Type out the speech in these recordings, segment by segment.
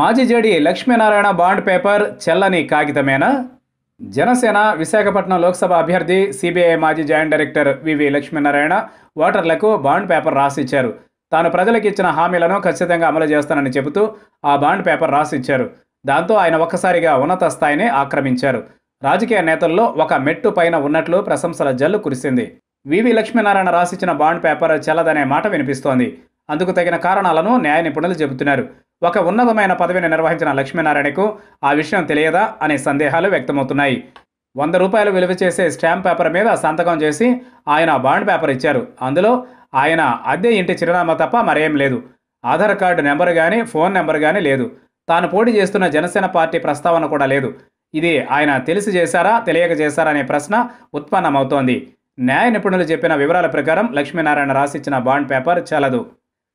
మాజీ JD Lakshminarayana bond paper చెల్లని కాగితమేనా? జనసేన విశాఖపట్నం లోక్సభ అభ్యర్థి సిబిఐ మాజీ జాయింట్ డైరెక్టర్ వివి లక్ష్మీనారాయణ ఓటర్లకు బాండ్ పేపర్ రాసిచ్చారు. తాను ప్రజలకు ఇచ్చిన హామీలను ఖచ్చితంగా అమలు చేస్తానని చెబుతూ ఆ బాండ్ పేపర్ రాసిచ్చారు. దాంతో ఆయన ఒక్కసారిగా ఉన్నత స్థాయిని ఆక్రమించారు. రాజకీయ నేతల్లో ఒక మెట్టు పైన ఉన్నట్లు ప్రశంసల జల్లు కురిసింది. వివి లక్ష్మీనారాయణ రాసిచ్చిన బాండ్ పేపర్ చెల్లదనే మాట వినిపిస్తోంది. అందుకు తగిన కారణాలను న్యాయ నిపుణులు చెబుతున్నారు. ఒక ఉన్నతమైన పదవిని నిర్వహించిన లక్ష్మీనారాయణకు ఆ విషయం తెలియదా అనే సందేహాలు వ్యక్తమవుతున్నాయి. వంద రూపాయలు విలువ చేసే స్టాంప్ పేపర్ మీద సంతకం చేసి ఆయన బాండ్ పేపర్ ఇచ్చారు. అందులో ఆయన అద్దె ఇంటి చిరునామా తప్ప మరేం లేదు. ఆధార్ కార్డు నెంబర్ కానీ ఫోన్ నెంబర్ కానీ లేదు. తాను పోటీ చేస్తున్న జనసేన పార్టీ ప్రస్తావన కూడా లేదు. ఇది ఆయన తెలిసి చేశారా తెలియక చేశారా అనే ప్రశ్న ఉత్పన్నమవుతోంది. న్యాయ నిపుణులు చెప్పిన వివరాల ప్రకారం లక్ష్మీనారాయణ రాసిచ్చిన బాండ్ పేపర్ చలదు.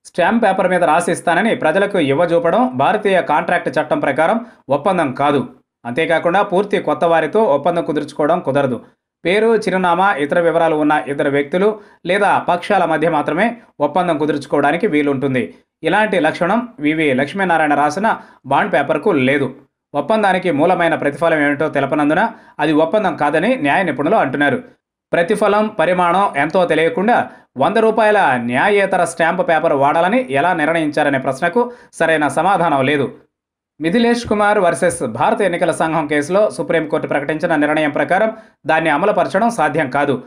స్టాంప్ పేపర్ మీద రాసిస్తానని ప్రజలకు ఇవ్వజూపడం భారతీయ కాంట్రాక్ట్ చట్టం ప్రకారం ఒప్పందం కాదు. అంతేకాకుండా పూర్తి కొత్త వారితో ఒప్పందం కుదుర్చుకోవడం కుదరదు. పేరు చిరునామా ఇతర వివరాలు ఉన్న ఇతర వ్యక్తులు లేదా పక్షాల మధ్య మాత్రమే ఒప్పందం కుదుర్చుకోవడానికి వీలుంటుంది. ఇలాంటి లక్షణం వివి లక్ష్మీనారాయణ రాసిన బాండ్ పేపర్కు లేదు. ఒప్పందానికి మూలమైన ప్రతిఫలం ఏమిటో తెలపనందున అది ఒప్పందం కాదని న్యాయ నిపుణులు అంటున్నారు. ప్రతిఫలం పరిమాణం ఎంతో తెలియకుండా వంద రూపాయల న్యాయేతర స్టాంపు పేపర్ వాడాలని ఎలా నిర్ణయించారనే ప్రశ్నకు సరైన సమాధానం లేదు. మిథిలేష్ కుమార్ వర్సెస్ భారత ఎన్నికల సంఘం కేసులో సుప్రీంకోర్టు ప్రకటించిన నిర్ణయం ప్రకారం దాన్ని అమలుపరచడం సాధ్యం కాదు.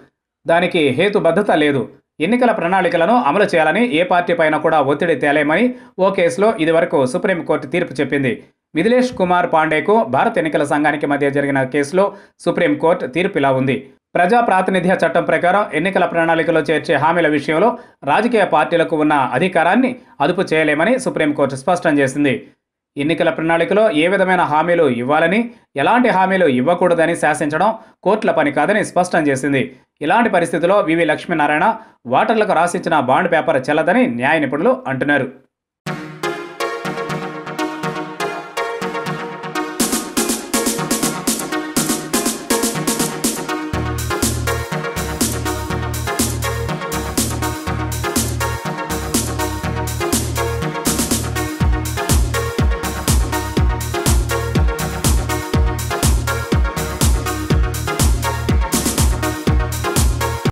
దానికి హేతుబద్ధత లేదు. ఎన్నికల ప్రణాళికలను అమలు చేయాలని ఏ పార్టీ పైన కూడా ఒత్తిడి తేలేమని ఓ కేసులో ఇదివరకు సుప్రీంకోర్టు తీర్పు చెప్పింది. మిథిలేష్ కుమార్ పాండేకు భారత ఎన్నికల సంఘానికి మధ్య జరిగిన కేసులో సుప్రీంకోర్టు తీర్పు ఇలా ఉంది. ప్రజా ప్రాతినిధ్య చట్టం ప్రకారం ఎన్నికల ప్రణాళికలో చేర్చే హామీల విషయంలో రాజకీయ పార్టీలకు ఉన్న అధికారాన్ని అదుపు చేయలేమని సుప్రీంకోర్టు స్పష్టం చేసింది. ఎన్నికల ప్రణాళికలో ఏ విధమైన హామీలు ఇవ్వాలని ఎలాంటి హామీలు ఇవ్వకూడదని శాసించడం కోర్టుల పని కాదని స్పష్టం చేసింది. ఇలాంటి పరిస్థితిలో వివి లక్ష్మీనారాయణ ఓటర్లకు రాసిచ్చిన బాండ్ పేపర్ చెల్లదని న్యాయ నిపుణులు అంటున్నారు.